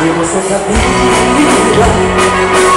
fuimos en la vida.